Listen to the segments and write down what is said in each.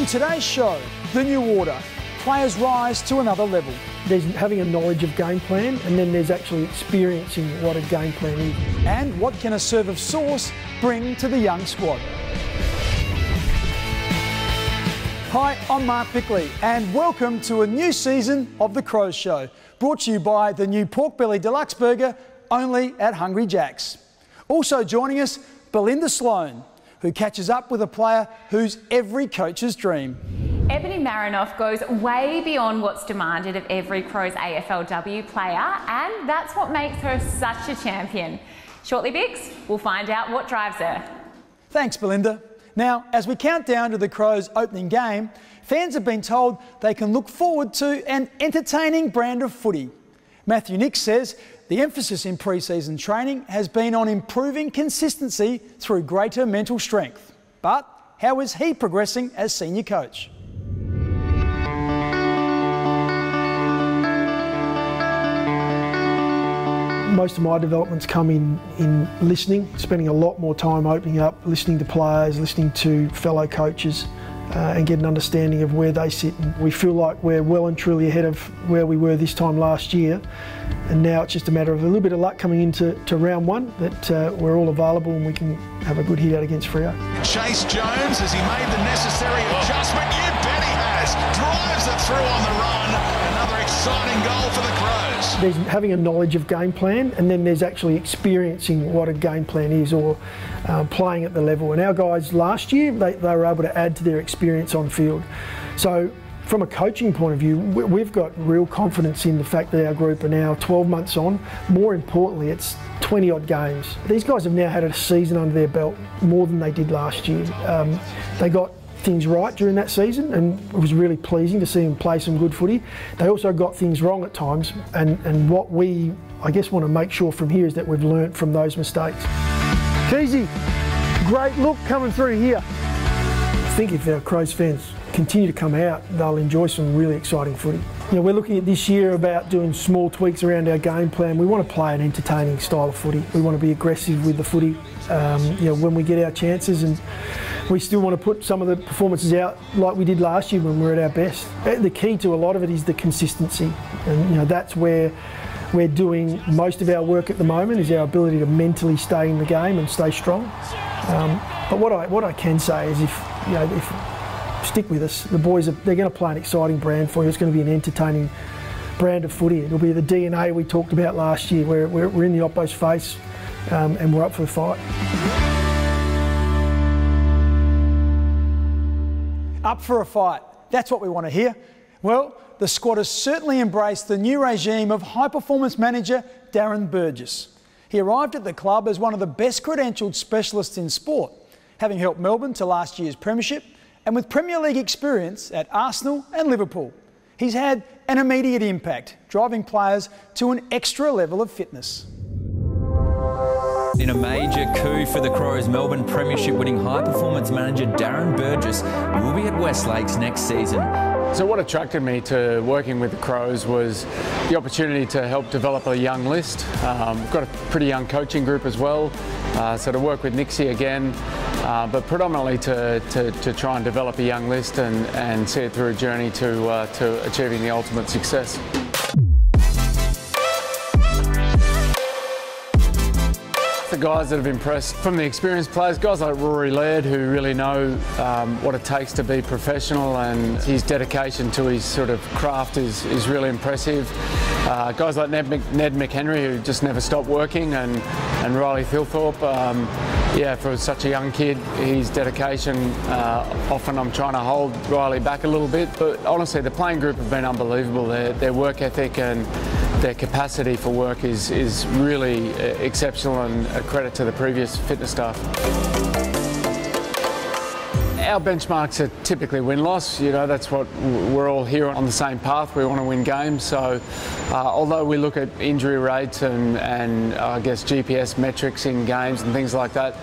In today's show, the new order, players rise to another level. There's having a knowledge of game plan and then there's actually experiencing what a game plan is. And what can a serve of sauce bring to the young squad? Hi, I'm Mark Bickley, and welcome to a new season of The Crows Show, brought to you by the new Pork Belly Deluxe Burger, only at Hungry Jack's. Also joining us, Belinda Sloane, who catches up with a player who's every coach's dream. Ebony Marinoff goes way beyond what's demanded of every Crows AFLW player, and that's what makes her such a champion. Shortly, Bix, we'll find out what drives her. Thanks, Belinda. Now, as we count down to the Crows' opening game, fans have been told they can look forward to an entertaining brand of footy. Matthew Nicks says the emphasis in pre season training has been on improving consistency through greater mental strength. But how is he progressing as senior coach? most of my developments come in, in listening, spending a lot more time opening up, listening to players, listening to fellow coaches, uh, and get an understanding of where they sit. And we feel like we're well and truly ahead of where we were this time last year. And now it's just a matter of a little bit of luck coming into to round one that uh, we're all available and we can have a good hit out against Freo. Chayce Jones, has he made the necessary adjustment? You bet he has. Drives it through on the There's having a knowledge of game plan and then there's actually experiencing what a game plan is or uh, playing at the level. And our guys last year, they, they were able to add to their experience on field. So from a coaching point of view, we've got real confidence in the fact that our group are now 12 months on. More importantly, it's 20 odd games. These guys have now had a season under their belt more than they did last year. Um, they got things right during that season and it was really pleasing to see them play some good footy. They also got things wrong at times and, and what we, I guess, want to make sure from here is that we've learnt from those mistakes. Keezy, great look coming through here. I think if our Crows fans continue to come out, they'll enjoy some really exciting footy. You know, we're looking at this year about doing small tweaks around our game plan. We want to play an entertaining style of footy. We want to be aggressive with the footy. Um, you know, when we get our chances, and we still want to put some of the performances out like we did last year when we were at our best. Uh, the key to a lot of it is the consistency, and you know that's where we're doing most of our work at the moment is our ability to mentally stay in the game and stay strong. Um, but what I what I can say is if you know if stick with us. The boys are they're going to play an exciting brand for you. It's going to be an entertaining brand of footy. It'll be the DNA we talked about last year, where we're, we're in the Oppo's face um, and we're up for the fight. Up for a fight. That's what we want to hear. Well, the squad has certainly embraced the new regime of high performance manager Darren Burgess. He arrived at the club as one of the best credentialed specialists in sport, having helped Melbourne to last year's Premiership and with Premier League experience at Arsenal and Liverpool. He's had an immediate impact, driving players to an extra level of fitness. In a major coup for the Crows, Melbourne Premiership winning high performance manager Darren Burgess will be at Westlakes next season. So what attracted me to working with the Crows was the opportunity to help develop a young list. Um, we've got a pretty young coaching group as well, uh, so to work with Nixie again, uh, but predominantly to, to, to, try and develop a young list and, and see it through a journey to, uh, to achieving the ultimate success. Guys that have impressed from the experienced players, guys like Rory Laird who really know um, what it takes to be professional and his dedication to his sort of craft is, is really impressive. Uh, guys like Ned, Mc, Ned McHenry who just never stopped working and, and Riley Thilthorpe. Um, yeah, for such a young kid, his dedication, uh, often I'm trying to hold Riley back a little bit, but honestly the playing group have been unbelievable. Their, their work ethic and their capacity for work is, is really uh, exceptional and a credit to the previous fitness staff. Our benchmarks are typically win-loss. You know, that's what we're all here on the same path. We want to win games. So, uh, although we look at injury rates and, and I guess GPS metrics in games and things like that,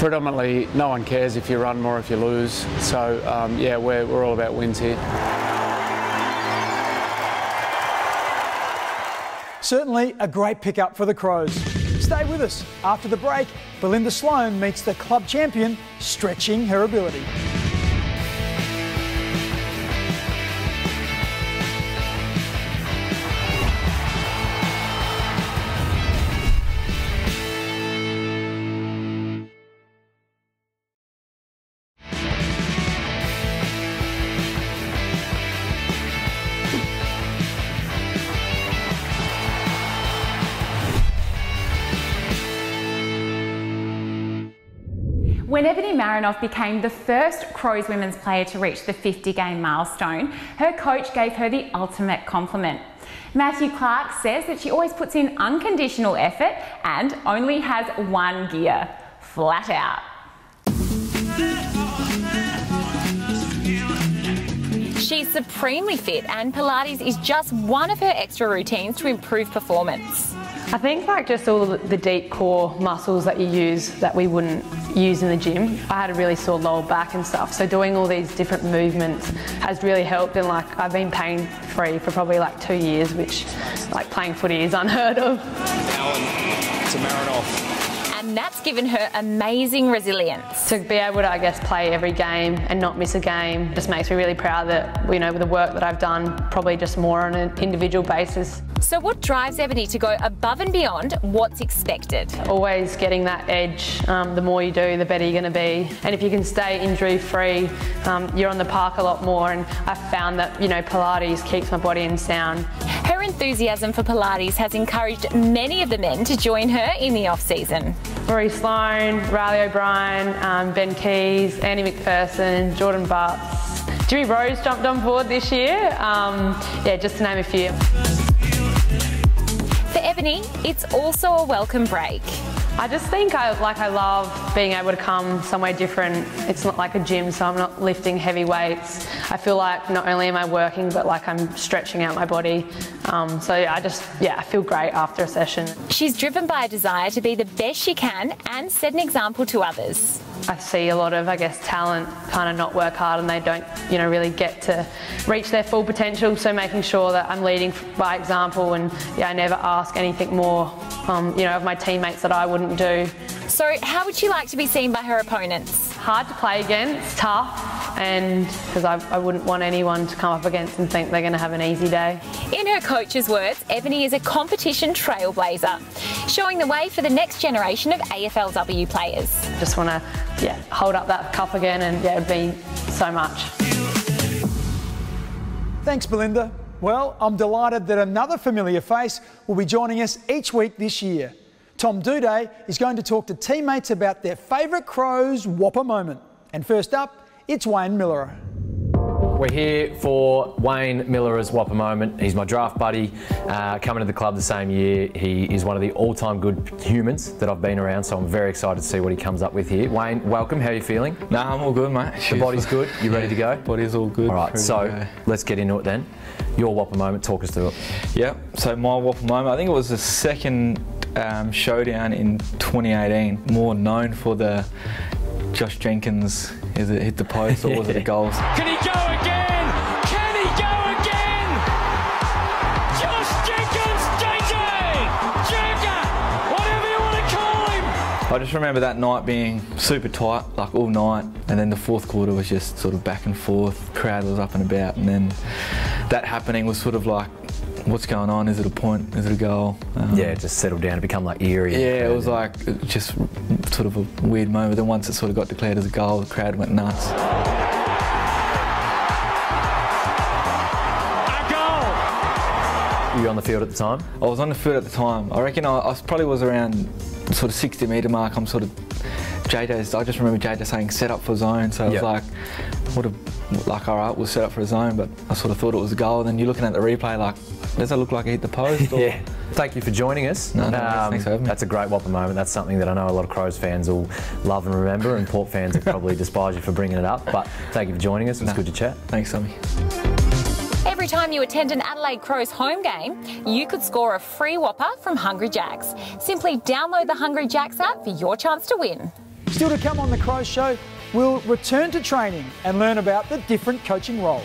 predominantly no one cares if you run more if you lose. So, um, yeah, we're, we're all about wins here. Certainly a great pickup for the Crows. Stay with us. After the break, Belinda Sloane meets the club champion, stretching her ability. Became the first Crows women's player to reach the 50 game milestone, her coach gave her the ultimate compliment. Matthew Clarke says that she always puts in unconditional effort and only has one gear flat out. She's supremely fit, and Pilates is just one of her extra routines to improve performance. I think like just all the deep core muscles that you use that we wouldn't use in the gym. I had a really sore lower back and stuff, so doing all these different movements has really helped. And like I've been pain free for probably like two years, which like playing footy is unheard of. Marinoff and that's given her amazing resilience. To be able to, I guess, play every game and not miss a game just makes me really proud that, you know, with the work that I've done, probably just more on an individual basis. So what drives Ebony to go above and beyond what's expected? Always getting that edge. Um, the more you do, the better you're going to be. And if you can stay injury free, um, you're on the park a lot more. And I've found that, you know, Pilates keeps my body in sound. Her enthusiasm for Pilates has encouraged many of the men to join her in the off-season. Rory Sloane, Riley O'Brien, um, Ben Keays, Andy McPherson, Jordan Butts. Jimmy Rose jumped on board this year. Um, yeah, just to name a few. For Ebony, it's also a welcome break. I just think I like I love being able to come somewhere different. It's not like a gym, so I'm not lifting heavy weights. I feel like not only am I working, but like I'm stretching out my body. Um, so I just yeah, I feel great after a session. She's driven by a desire to be the best she can and set an example to others. I see a lot of, I guess, talent kind of not work hard and they don't, you know, really get to reach their full potential. So making sure that I'm leading by example and yeah, I never ask anything more, um, you know, of my teammates that I wouldn't do. So how would she like to be seen by her opponents? Hard to play against, tough, and because I, I, wouldn't want anyone to come up against and think they're going to have an easy day. In her coach's words, Ebony is a competition trailblazer, showing the way for the next generation of AFLW players. Just want to, yeah, hold up that cup again, and yeah, it'd be so much. Thanks, Belinda. Well, I'm delighted that another familiar face will be joining us each week this year. Tom Doedee is going to talk to teammates about their favourite Crows Whopper moment. And first up, it's Wayne Milera. We're here for Wayne Milera's Whopper moment. He's my draft buddy, uh, coming to the club the same year. He is one of the all-time good humans that I've been around, so I'm very excited to see what he comes up with here. Wayne, welcome. How are you feeling? Nah, I'm all good, mate. The body's good. You ready to go? Body's all good. All right, so let's get into it then. Your Whopper moment. Talk us through it. Yeah. So my Whopper moment. I think it was the second um, showdown in 2018, more known for the Josh Jenkins, is it hit the post or was it a goal? Can he go again? Can he go again? Josh Jenkins, JJ, Jagger, whatever you want to call him. I just remember that night being super tight, like all night, and then the fourth quarter was just sort of back and forth. Crowd was up and about, and then that happening was sort of like what's going on? Is it a point? Is it a goal? Um, yeah, it just settled down to become like eerie. Yeah, it was like just sort of a weird moment. Then once it sort of got declared as a goal, the crowd went nuts. A! Were you on the field at the time? I was on the field at the time. I reckon I, I probably was around sort of 60 metre mark. I'm sort of JJ's, I just remember JJ saying set up for zone, so yep. I was like, what a, like all right, we'll set up for a zone, but I sort of thought it was a goal. And then you're looking at the replay like, does that look like it hit the post? yeah. Thank you for joining us. No, no, um, thanks for having me. That's a great Whopper moment. That's something that I know a lot of Crows fans will love and remember, and Port fans will probably despise you for bringing it up. But thank you for joining us. It was no. good to chat. Thanks, Sammy. Every time you attend an Adelaide Crows home game, you could score a free Whopper from Hungry Jacks. Simply download the Hungry Jacks app for your chance to win. Still to come on the Crows Show, we'll return to training and learn about the different coaching roles.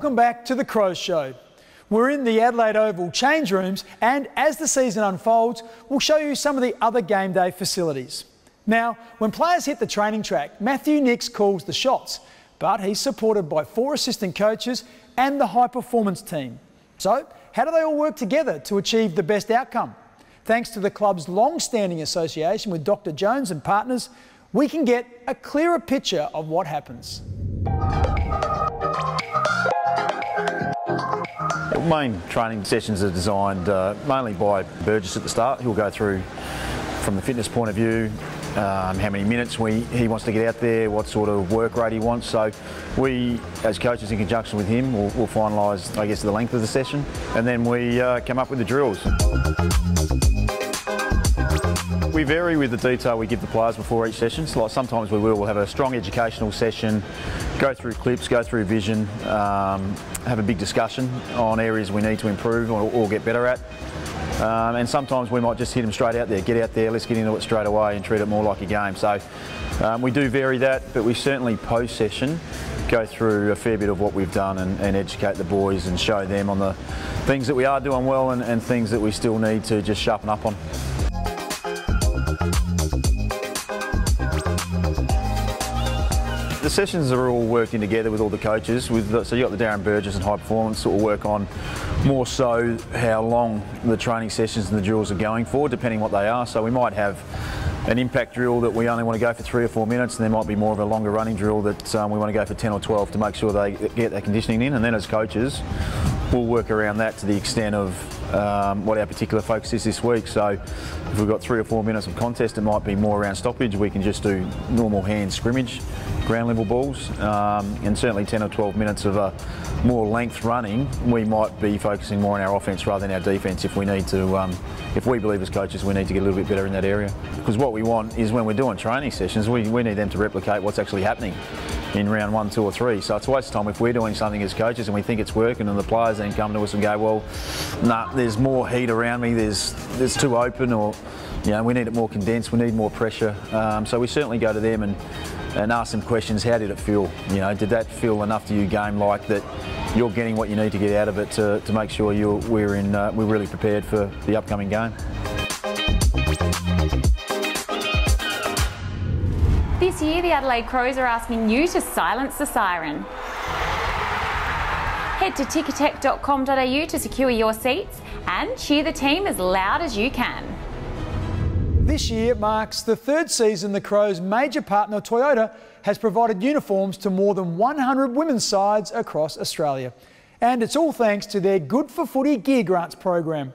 Welcome back to the Crows Show. We're in the Adelaide Oval change rooms, and as the season unfolds, we'll show you some of the other game day facilities. Now, when players hit the training track, Matthew Nicks calls the shots, but he's supported by four assistant coaches and the high performance team. So, how do they all work together to achieve the best outcome? Thanks to the club's long standing association with Dr. Jones and partners, we can get a clearer picture of what happens. Main training sessions are designed uh, mainly by Burgess at the start. He'll go through from the fitness point of view, um, how many minutes we, he wants to get out there, what sort of work rate he wants. So we, as coaches in conjunction with him, will will finalise, I guess, the length of the session, and then we uh, come up with the drills. We vary with the detail we give the players before each session. So like sometimes we will we'll have a strong educational session, go through clips, go through vision, um, have a big discussion on areas we need to improve or, or get better at. Um, and sometimes we might just hit them straight out there, get out there, let's get into it straight away and treat it more like a game. So um, we do vary that, but we certainly post session go through a fair bit of what we've done and, and, educate the boys and show them on the things that we are doing well and, and things that we still need to just sharpen up on. The sessions are all working together with all the coaches. With the, so you got the Darren Burgess and high performance that will work on more so how long the training sessions and the drills are going for, depending what they are. So we might have an impact drill that we only want to go for three or four minutes, and there might be more of a longer running drill that um, we want to go for 10 or 12 to make sure they get their conditioning in. And then as coaches, we'll work around that to the extent of um, what our particular focus is this week. So if we've got three or four minutes of contest, it might be more around stoppage. We can just do normal hand scrimmage, ground level balls, um, and certainly 10 or 12 minutes of a more length running, we might be focusing more on our offence rather than our defence if we need to, um, if we believe as coaches we need to get a little bit better in that area. Because what we want is when we're doing training sessions, we, we need them to replicate what's actually happening in round one, two or three. So it's a waste of time if we're doing something as coaches and we think it's working and the players then come to us and go, well, nah, there's more heat around me, there's, there's too open or, you know, we need it more condensed, we need more pressure. Um, so we certainly go to them and, and ask them questions, how did it feel? You know, did that feel enough to you game-like that you're getting what you need to get out of it to, to make sure you're, we're, in, uh, we're really prepared for the upcoming game? This year, the Adelaide Crows are asking you to silence the siren. Head to ticketek.com.au to secure your seats and cheer the team as loud as you can. This year marks the third season the Crows' major partner Toyota has provided uniforms to more than 100 women's sides across Australia. And it's all thanks to their Good for Footy Gear Grants program.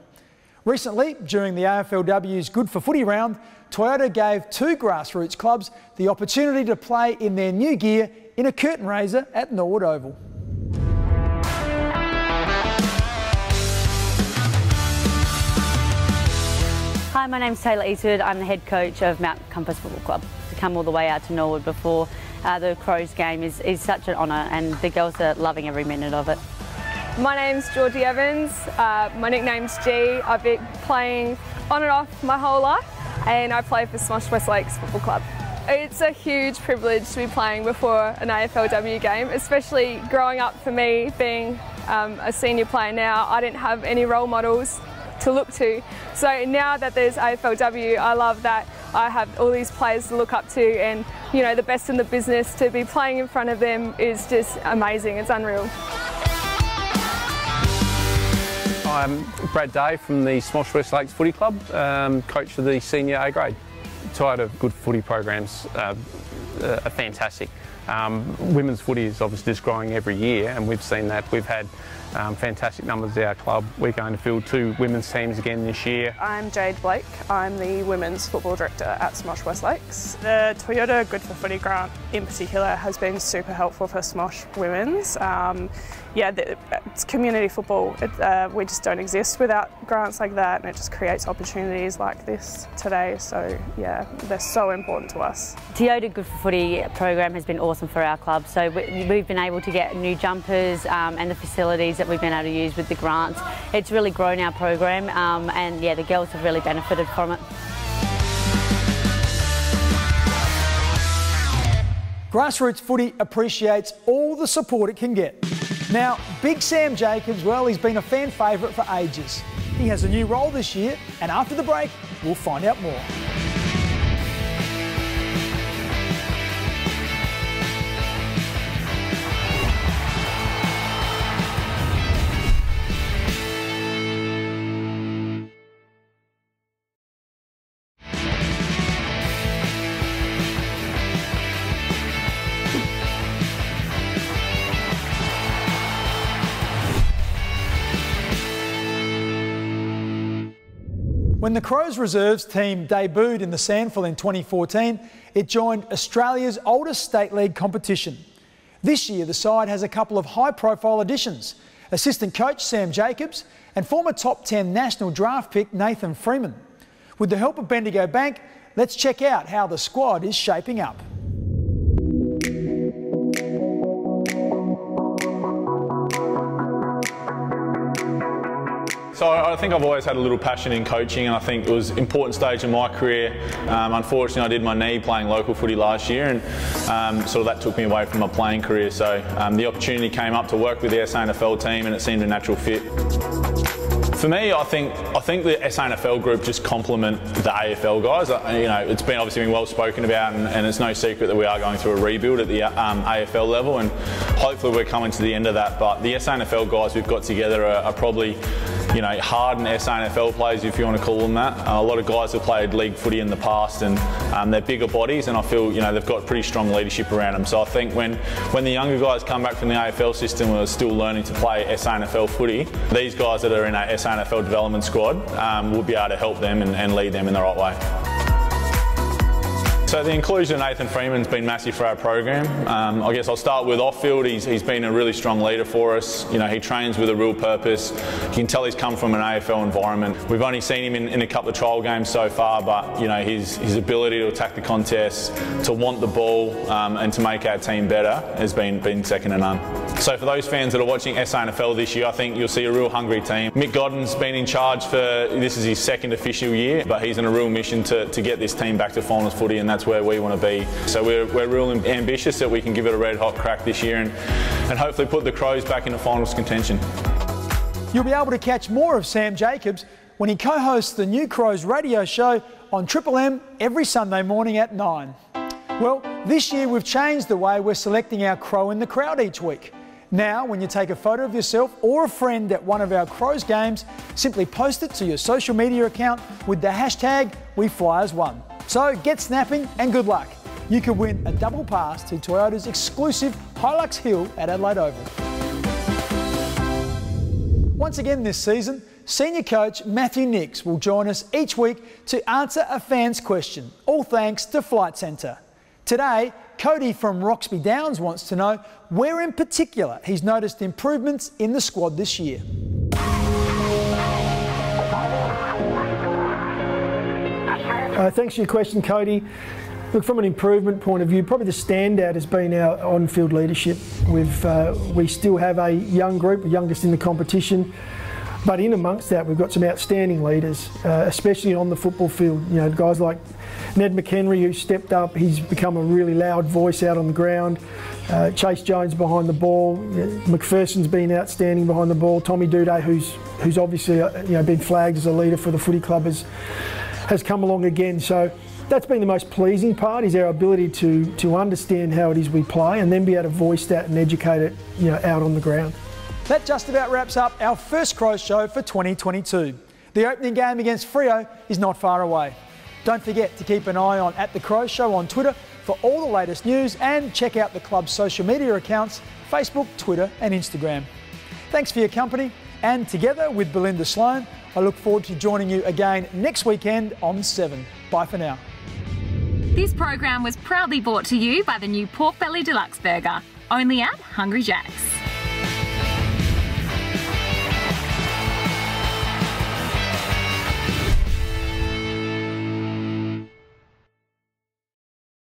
Recently, during the AFLW's Good for Footy round, Toyota gave two grassroots clubs the opportunity to play in their new gear in a curtain raiser at Norwood Oval. Hi, my name's Taylor Eastwood. I'm the head coach of Mount Compass Football Club. To come all the way out to Norwood before uh, the Crows game is, is such an honour and the girls are loving every minute of it. My name's Georgie Evans. Uh, my nickname's G. I've been playing on and off my whole life and I play for Smosh West Lakes Football Club. It's a huge privilege to be playing before an AFLW game, especially growing up for me being um, a senior player now. I didn't have any role models to look to. So now that there's AFLW, I love that I have all these players to look up to and you know the best in the business to be playing in front of them is just amazing, it's unreal. I'm Brad Day from the Smosh West Lakes Footy Club, um, coach of the senior A grade. Tired of Good Footy programs uh, are fantastic. Um, women's footy is obviously just growing every year and we've seen that. We've had um, fantastic numbers at our club. We're going to field two women's teams again this year. I'm Jade Blake. I'm the women's football director at Smosh West Lakes. The Toyota Good for Footy grant in particular has been super helpful for Smosh Women's. Um, yeah, it's community football. It, uh, we just don't exist without grants like that and it just creates opportunities like this today. So yeah, they're so important to us. The Toyota Good for Footy program has been awesome for our club. So we, have been able to get new jumpers um, and the facilities that we've been able to use with the grants. It's really grown our program um, and yeah, the girls have really benefited from it. Grassroots footy appreciates all the support it can get. Now, Big Sam Jacobs, well, he's been a fan favourite for ages. He has a new role this year, and after the break, we'll find out more. When the Crows reserves team debuted in the SANFL in 2014, it joined Australia's oldest state league competition. This year, the side has a couple of high profile additions assistant coach Sam Jacobs and former top 10 national draft pick Nathan Freeman. With the help of Bendigo Bank, let's check out how the squad is shaping up. So I think I've always had a little passion in coaching and I think it was an important stage in my career. Um, unfortunately I did my knee playing local footy last year and um, sort of that took me away from my playing career so um, the opportunity came up to work with the SANFL team and it seemed a natural fit. For me, I think I think the SANFL group just complement the AFL guys. You know, it's been obviously been well spoken about, and, and it's no secret that we are going through a rebuild at the um, AFL level, and hopefully we're coming to the end of that. But the SANFL guys we've got together are, are probably you know, hardened SANFL players, if you want to call them that. Uh, a lot of guys have played league footy in the past and um, they're bigger bodies and I feel, you know, they've got pretty strong leadership around them. So I think when, when the younger guys come back from the AFL system and are still learning to play SANFL footy, these guys that are in our SANFL development squad um, will be able to help them and, and lead them in the right way. So the inclusion of Nathan Freeman's been massive for our program. Um, I guess I'll start with off-field. He's, he's been a really strong leader for us. You know, he trains with a real purpose. You can tell he's come from an AFL environment. We've only seen him in, in a couple of trial games so far, but you know, his, his ability to attack the contest, to want the ball, um, and to make our team better has been, been second to none. So for those fans that are watching SANFL this year, I think you'll see a real hungry team. Mick Godden's been in charge for, this is his second official year, but he's on a real mission to, to get this team back to finals footy and that's where we want to be. So we're, we're real ambitious that we can give it a red hot crack this year and, and hopefully put the Crows back into finals contention. You'll be able to catch more of Sam Jacobs when he co-hosts the New Crows radio show on Triple M every Sunday morning at 9. Well, this year we've changed the way we're selecting our Crow in the crowd each week. Now, when you take a photo of yourself or a friend at one of our Crows games, simply post it to your social media account with the hashtag WeFlyAsOne. So get snapping and good luck. You could win a double pass to Toyota's exclusive Hilux Hill at Adelaide Oval. Once again this season, senior coach Matthew Nicks will join us each week to answer a fan's question, all thanks to Flight Centre. Today, Cody from Roxby Downs wants to know where in particular he's noticed improvements in the squad this year. Uh, thanks for your question, Cody. Look, from an improvement point of view, probably the standout has been our on-field leadership. We've, uh, we still have a young group, the youngest in the competition, but in amongst that, we've got some outstanding leaders, uh, especially on the football field. You know, guys like Ned McHenry, who stepped up, he's become a really loud voice out on the ground. Uh, Chayce Jones behind the ball. McPherson's been outstanding behind the ball. Tommy Doedee, who's who's obviously uh, you know been flagged as a leader for the footy club, has has come along again. So that's been the most pleasing part is our ability to to understand how it is we play and then be able to voice that and educate it you know out on the ground. That just about wraps up our first Crows show for 2022. The opening game against Freo is not far away. Don't forget to keep an eye on at the Crows Show on Twitter for all the latest news and check out the club's social media accounts Facebook, Twitter, and Instagram. Thanks for your company, and together with Belinda Sloane, I look forward to joining you again next weekend on 7. Bye for now. This program was proudly brought to you by the new Pork Belly Deluxe Burger, only at Hungry Jack's.